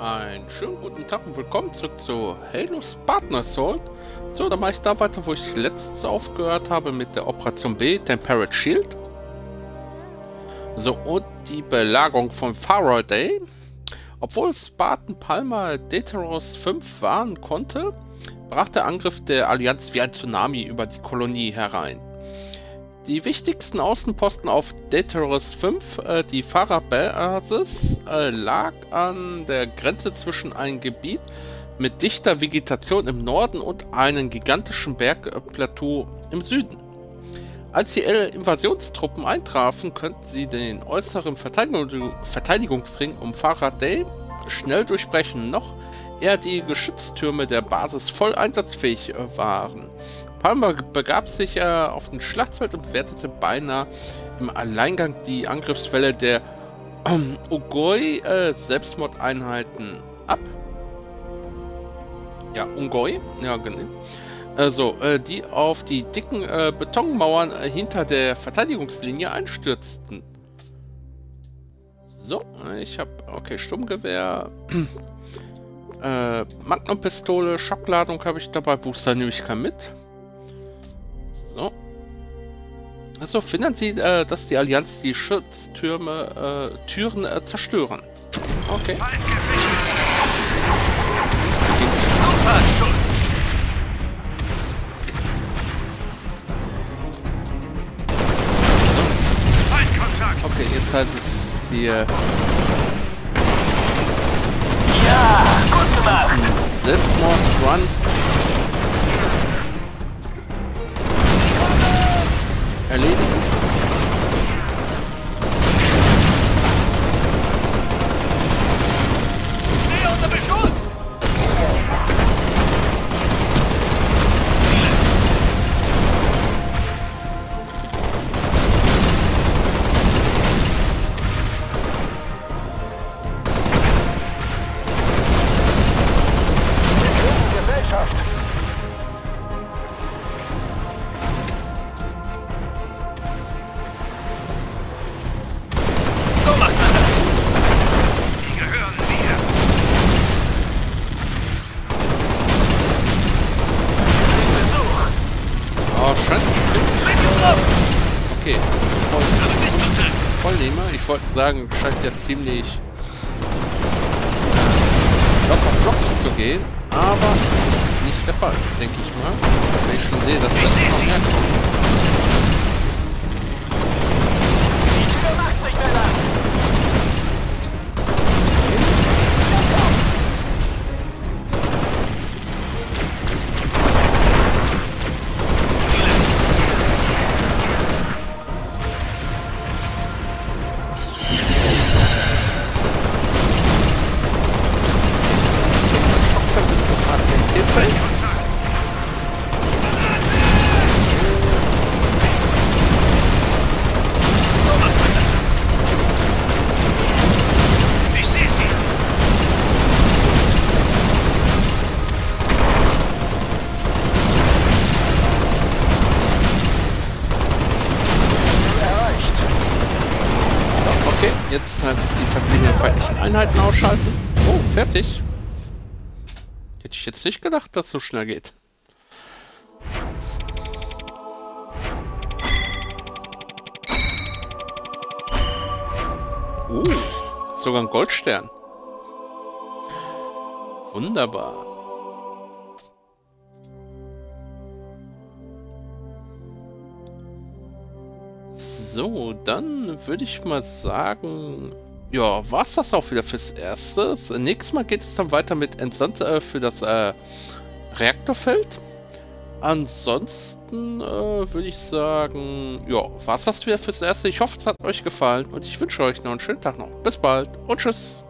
Einen schönen guten Tag und willkommen zurück zu Halo Spartan Assault. So, dann mache ich da weiter, wo ich letztens aufgehört habe mit der Operation B, Temperate Shield. So, und die Belagerung von Faraday. Obwohl Spartan Palmer Deteros 5 warnen konnte, brach der Angriff der Allianz wie ein Tsunami über die Kolonie herein. Die wichtigsten Außenposten auf Daedalus 5, äh, die Fahrerbasis, äh, lag an der Grenze zwischen einem Gebiet mit dichter Vegetation im Norden und einem gigantischen Bergplateau im Süden. Als die Invasionstruppen eintrafen, könnten sie den äußeren Verteidigung Verteidigungsring um Faraday schnell durchbrechen, noch eher die Geschütztürme der Basis voll einsatzfähig äh, waren. Palmer begab sich äh, auf den Schlachtfeld und wertete beinahe im Alleingang die Angriffswelle der ähm, Ugoi äh, Selbstmordeinheiten ab. Ja, Ungoi, ja genau. Also, äh, die auf die dicken äh, Betonmauern äh, hinter der Verteidigungslinie einstürzten. So, ich habe, okay, Sturmgewehr, äh, Magnumpistole, Schockladung habe ich dabei, Booster nehme ich kein mit. Also finden Sie, äh, dass die Allianz die Schutztürme, äh, Türen äh, zerstören. Okay. Okay, jetzt heißt es hier. Ja, gut gemacht. Selbstmord-Runs Vollnehmer. Ich wollte sagen, scheint ja ziemlich äh, locker flockig zu gehen, aber das ist nicht der Fall, denke ich mal. Wenn ich schon sehe, dass Ich das jetzt heißt es die verbliebenen feindlichen Einheiten ausschalten. Oh, fertig. Hätte ich jetzt nicht gedacht, dass es so schnell geht. Uh, sogar ein Goldstern. Wunderbar. So, dann würde ich mal sagen, ja, war's das auch wieder fürs Erste. Nächstes Mal geht es dann weiter mit Entsandt äh, für das äh, Reaktorfeld. Ansonsten äh, würde ich sagen, ja, war's das wieder fürs Erste. Ich hoffe, es hat euch gefallen und ich wünsche euch noch einen schönen Tag noch. Bis bald und tschüss.